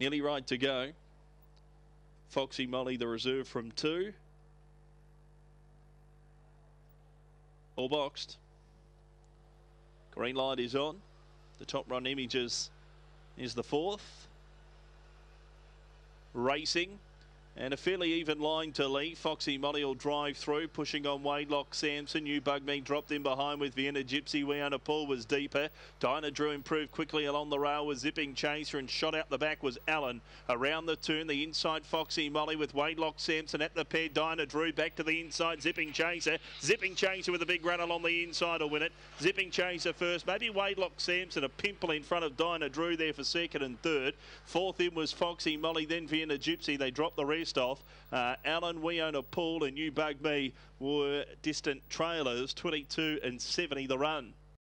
Nearly right to go. Foxy Molly, the reserve from two. All boxed. Green light is on. The top run images is the fourth. Racing. And a fairly even line to lead. Foxy Molly will drive through, pushing on Wadelock Sampson. New Bugme dropped in behind with Vienna Gypsy. Weona Paul was deeper. Dinah Drew improved quickly along the rail with Zipping Chaser and shot out the back was Allen. Around the turn, the inside Foxy Molly with Wadelock Sampson at the pair. Dinah Drew back to the inside. Zipping Chaser. Zipping Chaser with a big run along the inside will win it. Zipping Chaser first. Maybe Wadelock Sampson, a pimple in front of Dinah Drew there for second and third. Fourth in was Foxy Molly, then Vienna Gypsy. They dropped the rest off. Uh, Alan, we own a pool, and you bug me were distant trailers, 22 and 70 the run.